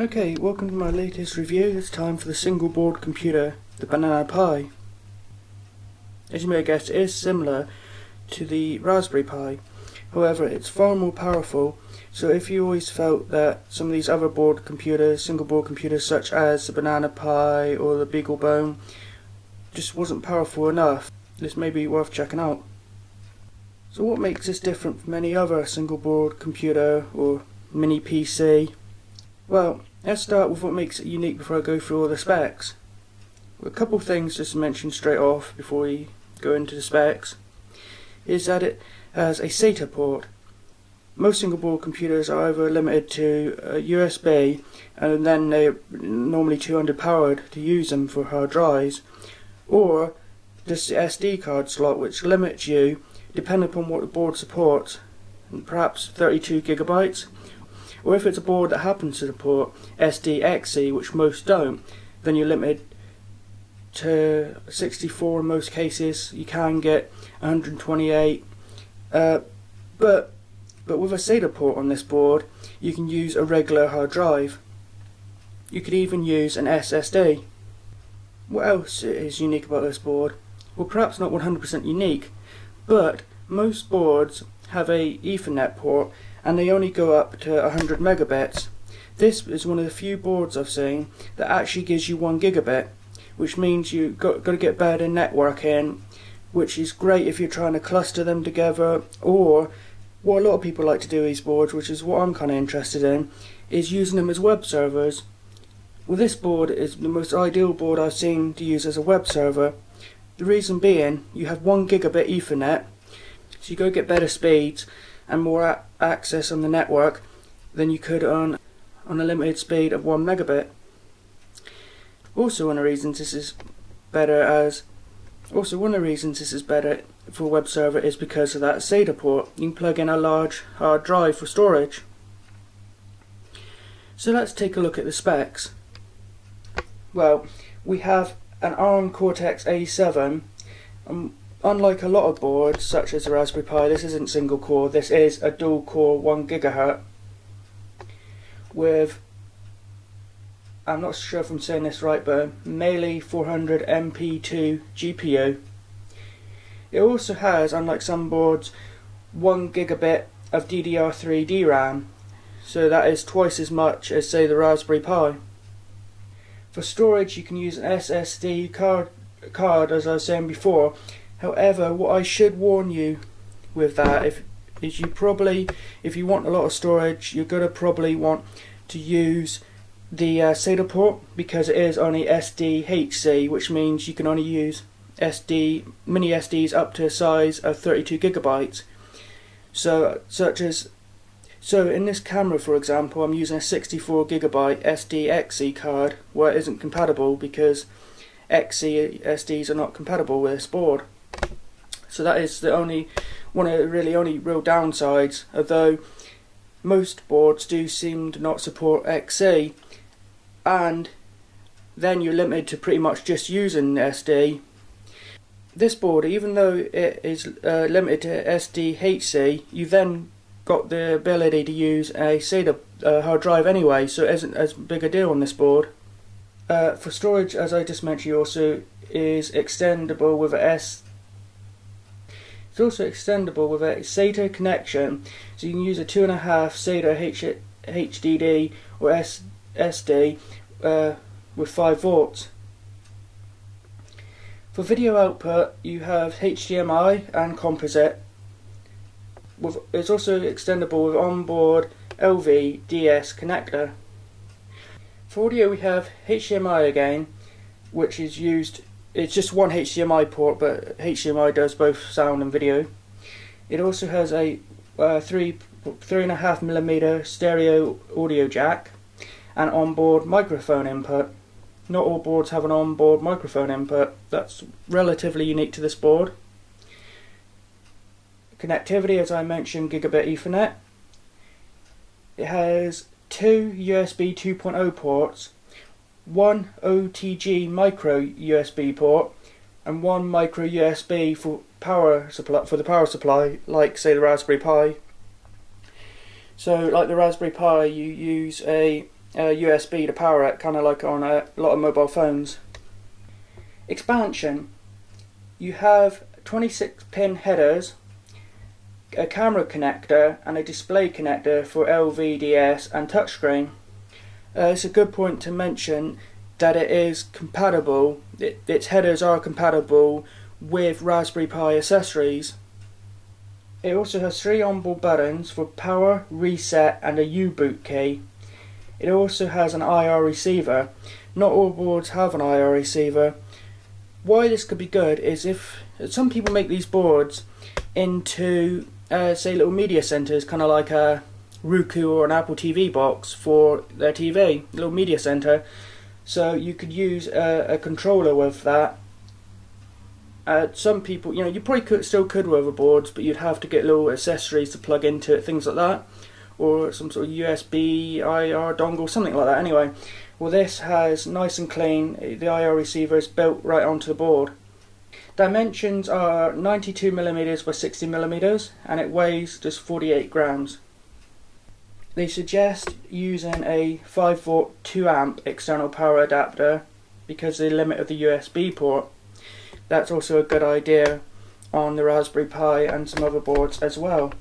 Okay, welcome to my latest review. It's time for the single board computer, the Banana Pi. As you may guessed, it is similar to the Raspberry Pi. However, it's far more powerful, so if you always felt that some of these other board computers, single board computers such as the Banana Pi or the BeagleBone, just wasn't powerful enough, this may be worth checking out. So what makes this different from any other single board computer or mini PC? Well, let's start with what makes it unique before I go through all the specs. A couple things just to mention straight off before we go into the specs is that it has a SATA port. Most single board computers are either limited to uh, USB and then they're normally too underpowered to use them for hard drives or just the SD card slot which limits you depending upon what the board supports perhaps 32 gigabytes or if it's a board that happens to support SDXC which most don't then you're limited to 64 in most cases. You can get 128 uh, but but with a SATA port on this board you can use a regular hard drive. You could even use an SSD what else is unique about this board? Well perhaps not 100% unique but most boards have a ethernet port and they only go up to 100 megabits. This is one of the few boards I've seen that actually gives you 1 gigabit which means you've got, got to get better networking which is great if you're trying to cluster them together or what a lot of people like to do these boards which is what I'm kind of interested in is using them as web servers. Well this board is the most ideal board I've seen to use as a web server. The reason being you have 1 gigabit ethernet so you go get better speeds and more access on the network than you could on on a limited speed of 1 megabit also one of the reasons this is better as also one of the reasons this is better for a web server is because of that SATA port. You can plug in a large hard drive for storage. So let's take a look at the specs. Well, we have an ARM Cortex A7. Um, unlike a lot of boards, such as the Raspberry Pi, this isn't single core, this is a dual core 1 gigahertz with I'm not sure if I'm saying this right, but Mali 400 MP2 GPU. It also has, unlike some boards, 1 gigabit of DDR3 DRAM, so that is twice as much as say the Raspberry Pi. For storage you can use an SSD card, card as I was saying before, however what I should warn you with that if, is you probably, if you want a lot of storage, you're going to probably want to use the uh, SATA port because it is only SDHC which means you can only use SD mini SDs up to a size of 32 gigabytes. So such as so in this camera for example I'm using a 64 gigabyte SDXC card where it isn't compatible because XC SDs are not compatible with this board so that is the only one of the really only real downsides although most boards do seem to not support XC and then you're limited to pretty much just using SD. This board, even though it is uh, limited to SDHC, you then got the ability to use a SATA uh, hard drive anyway, so it isn't as big a deal on this board. Uh, for storage, as I just mentioned, also is extendable with a S. It's also extendable with a SATA connection, so you can use a two and a half SATA H HDD or S SD uh, with 5 volts. For video output you have HDMI and composite. With, it's also extendable with onboard LV DS connector. For audio we have HDMI again which is used it's just one HDMI port but HDMI does both sound and video. It also has a uh, three three and a half millimeter stereo audio jack and onboard microphone input. Not all boards have an onboard microphone input. That's relatively unique to this board. Connectivity, as I mentioned, gigabit Ethernet. It has two USB 2.0 ports, one OTG micro USB port, and one micro USB for power supply for the power supply, like say the Raspberry Pi. So, like the Raspberry Pi, you use a uh, USB to power it, kind of like on a lot of mobile phones. Expansion. You have 26 pin headers, a camera connector and a display connector for LVDS and touchscreen. Uh, it's a good point to mention that it is compatible, it, its headers are compatible with Raspberry Pi accessories. It also has three onboard buttons for power, reset and a U-boot key. It also has an IR receiver. Not all boards have an IR receiver. Why this could be good is if some people make these boards into uh, say little media centers, kind of like a Roku or an Apple TV box for their TV, little media center. So you could use a, a controller with that uh, some people, you know, you probably could still could with boards, but you'd have to get little accessories to plug into it, things like that, or some sort of USB IR dongle, something like that. Anyway, well, this has nice and clean. The IR receiver is built right onto the board. Dimensions are 92 millimeters by 60 millimeters, and it weighs just 48 grams. They suggest using a 5 volt 2 amp external power adapter because the limit of the USB port that's also a good idea on the Raspberry Pi and some other boards as well.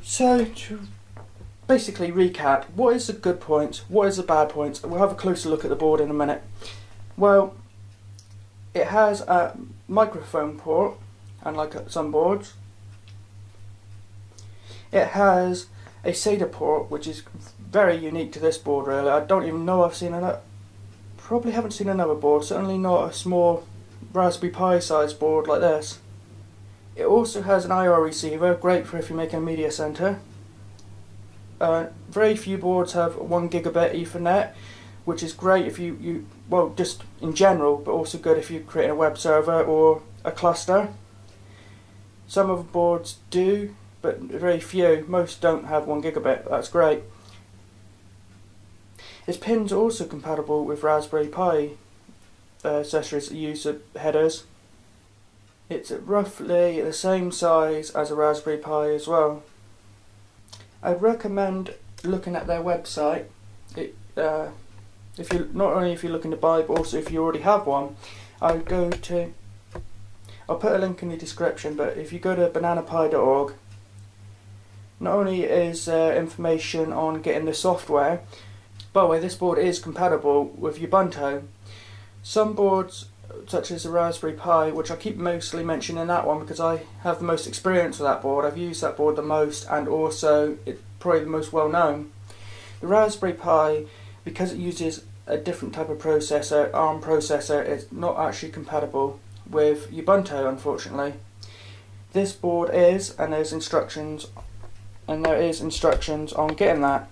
So to basically recap, what is the good points, what is the bad points, we'll have a closer look at the board in a minute. Well, it has a microphone port, unlike some boards. It has a SATA port, which is very unique to this board really. I don't even know I've seen another, probably haven't seen another board, certainly not a small Raspberry Pi size board like this. It also has an IR receiver, great for if you're making a media center. Uh, very few boards have 1 gigabit Ethernet, which is great if you, you, well, just in general, but also good if you're creating a web server or a cluster. Some of the boards do, but very few. Most don't have 1 gigabit, that's great. Its pins are also compatible with Raspberry Pi uh, accessories that use the headers. It's roughly the same size as a Raspberry Pi as well. I'd recommend looking at their website. It, uh, if you not only if you're looking to buy, but also if you already have one, I go to. I'll put a link in the description. But if you go to bananapi.org, not only is uh, information on getting the software. By the way, this board is compatible with Ubuntu, some boards, such as the Raspberry Pi, which I keep mostly mentioning that one because I have the most experience with that board, I've used that board the most and also it's probably the most well known. The Raspberry Pi, because it uses a different type of processor, ARM processor, it's not actually compatible with Ubuntu unfortunately. This board is, and there's instructions, and there is instructions on getting that.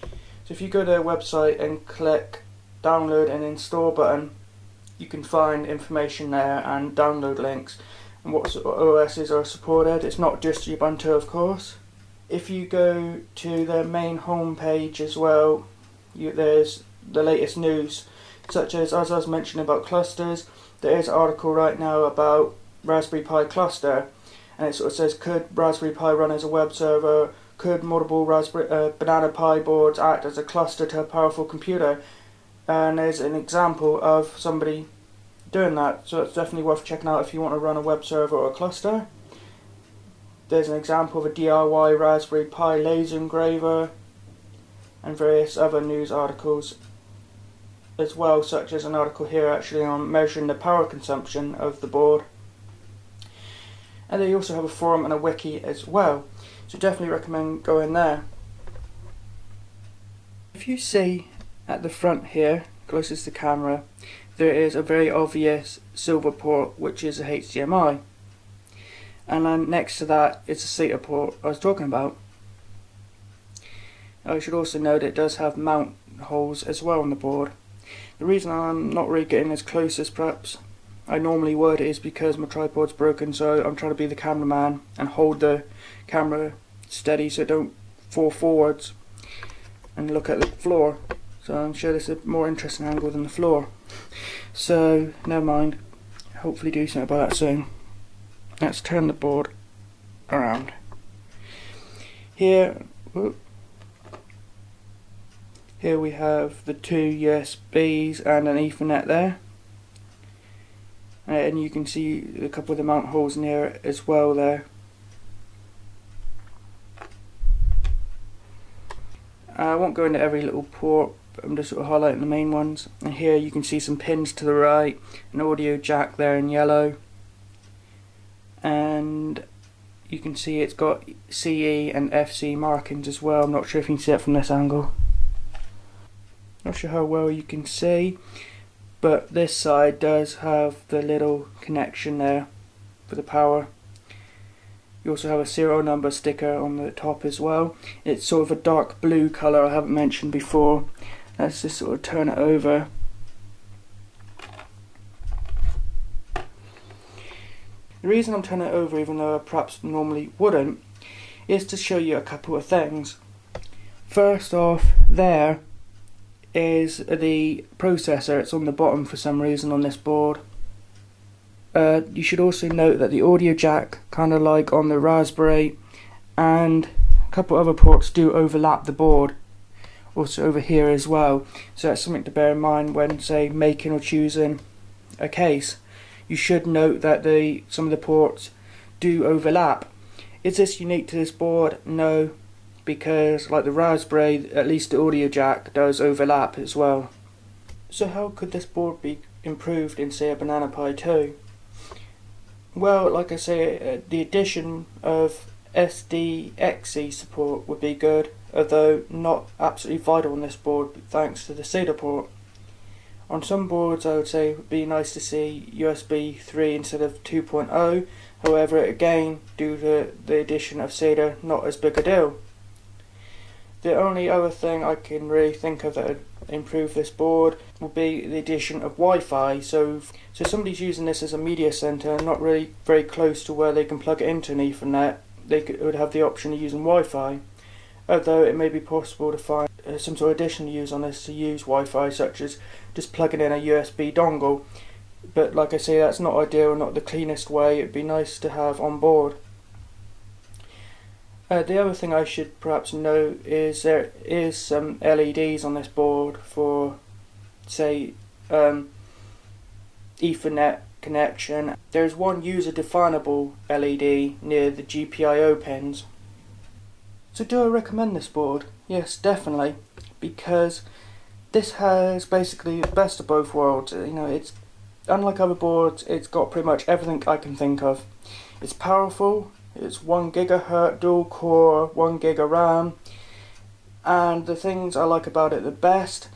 So if you go to their website and click download and install button you can find information there and download links and what OSs are supported. It's not just Ubuntu of course. If you go to their main home page as well, you, there's the latest news such as as I was mentioning about clusters, there is an article right now about Raspberry Pi cluster and it sort of says could Raspberry Pi run as a web server, could multiple Raspberry uh, Banana Pi boards act as a cluster to a powerful computer? And there's an example of somebody doing that so it's definitely worth checking out if you want to run a web server or a cluster. There's an example of a DIY Raspberry Pi laser engraver and various other news articles as well such as an article here actually on measuring the power consumption of the board and they also have a forum and a wiki as well so definitely recommend going there if you see at the front here, closest to the camera, there is a very obvious silver port which is a HDMI. And then next to that is the SATA port I was talking about. I should also note it does have mount holes as well on the board. The reason I'm not really getting as close as perhaps I normally would is because my tripod's broken so I'm trying to be the cameraman and hold the camera steady so it don't fall forwards and look at the floor. So I'm sure this is a more interesting angle than the floor. So, never mind. Hopefully do something about that soon. Let's turn the board around. Here, whoop, Here we have the two USBs and an Ethernet there. Uh, and you can see a couple of the mount holes near it as well there. I won't go into every little port, I'm just sort of highlighting the main ones. And here you can see some pins to the right, an audio jack there in yellow. And you can see it's got CE and FC markings as well. I'm not sure if you can see it from this angle. Not sure how well you can see, but this side does have the little connection there for the power. You also have a serial number sticker on the top as well. It's sort of a dark blue colour I haven't mentioned before. Let's just sort of turn it over. The reason I'm turning it over even though I perhaps normally wouldn't is to show you a couple of things. First off, there is the processor. It's on the bottom for some reason on this board. Uh, you should also note that the audio jack, kind of like on the Raspberry, and a couple other ports do overlap the board. Also over here as well. So that's something to bear in mind when, say, making or choosing a case. You should note that the some of the ports do overlap. Is this unique to this board? No, because like the Raspberry, at least the audio jack does overlap as well. So how could this board be improved in say a Banana Pi 2? Well, like I say, uh, the addition of SDXC support would be good, although not absolutely vital on this board thanks to the SATA port. On some boards I would say it would be nice to see USB 3 instead of 2.0, however again due to the addition of SATA not as big a deal. The only other thing I can really think of that would improve this board would be the addition of Wi-Fi. So, so somebody's using this as a media center, and not really very close to where they can plug it into an Ethernet. They could, would have the option of using Wi-Fi. Although it may be possible to find uh, some sort of additional use on this to use Wi-Fi, such as just plugging in a USB dongle. But like I say, that's not ideal, not the cleanest way. It'd be nice to have on board. Uh, the other thing I should perhaps note is there is some LEDs on this board for, say, um, Ethernet connection. There's one user definable LED near the GPIO pins. So do I recommend this board? Yes, definitely, because this has basically the best of both worlds. You know, it's unlike other boards, it's got pretty much everything I can think of. It's powerful, it's 1 gigahertz dual core, 1 gig of RAM, and the things I like about it the best,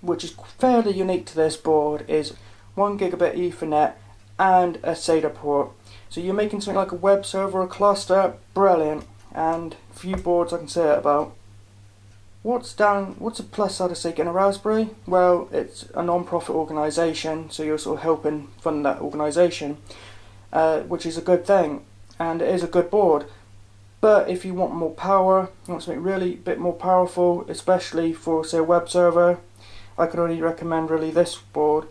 which is fairly unique to this board, is 1 gigabit Ethernet and a SATA port. So you're making something like a web server or a cluster, brilliant, and few boards I can say it about. What's down? What's a plus side of say getting a Raspberry? Well, it's a non-profit organisation, so you're sort of helping fund that organisation, uh, which is a good thing and it is a good board. But if you want more power, you want something really a bit more powerful, especially for say a web server, I could only recommend really this board.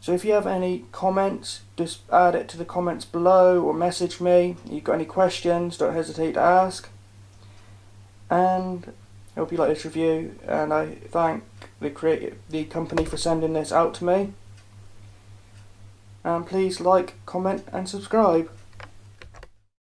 So if you have any comments, just add it to the comments below or message me. If you've got any questions, don't hesitate to ask. And I hope you like this review and I thank the creative the company for sending this out to me. And please like, comment and subscribe.